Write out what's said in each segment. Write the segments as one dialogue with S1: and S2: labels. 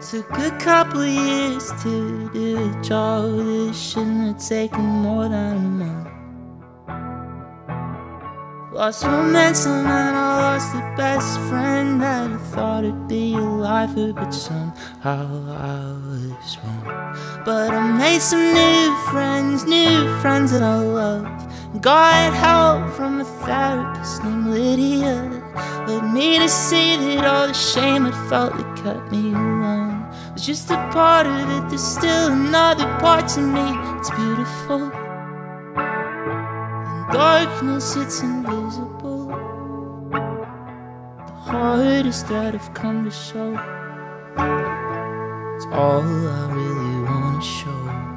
S1: Took a couple years to do a job that shouldn't have taken more than a month. Lost momentum and I lost the best friend that I thought would be a lifer, but somehow I was wrong. But I made some new friends, new friends that I love. Got help from a therapist named Lydia. Led me to see that all the shame I felt that cut me was just a part of it. There's still another part to me. It's beautiful. In darkness, it's invisible. The hardest that I've come to show. It's all I really wanna show.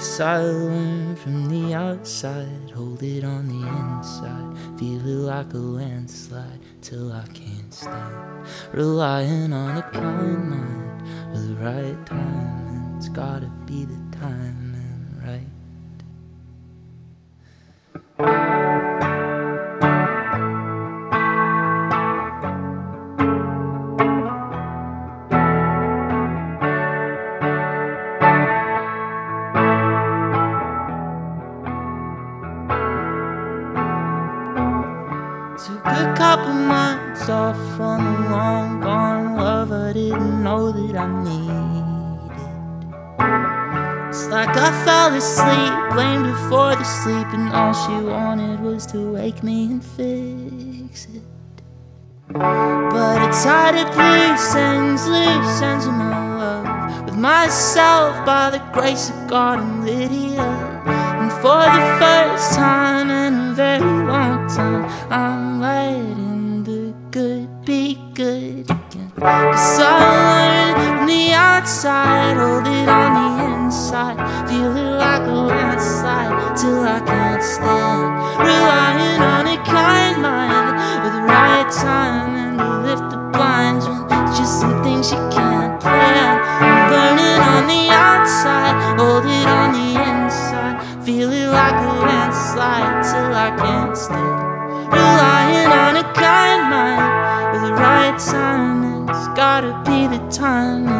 S1: Learned from the outside, hold it on the inside, feel it like a landslide till I can't stand. Relying on a kind mind the right time, it's gotta be the timing right. Took a couple months off from a long gone love I didn't know that I needed. It's like I fell asleep, blamed her for the sleep, and all she wanted was to wake me and fix it. But I tied up loose ends, loose ends of my love with myself by the grace of God and Lydia. And for the Cause I learned from the outside, hold it on the inside, feel it like a landslide till I can't stand. Relying on a kind mind with the right time and to lift the blinds when it's just some things you can't plan. I'm burning on the outside, hold it on the inside, feel it like a landslide till I can't stand. Relying on a kind gotta be the timing